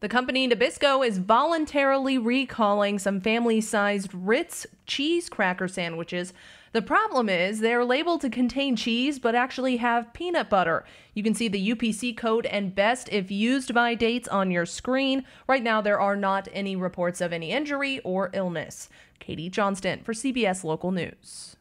The company Nabisco is voluntarily recalling some family sized Ritz cheese cracker sandwiches. The problem is they're labeled to contain cheese but actually have peanut butter. You can see the UPC code and best if used by dates on your screen. Right now, there are not any reports of any injury or illness. Katie Johnston for CBS Local News.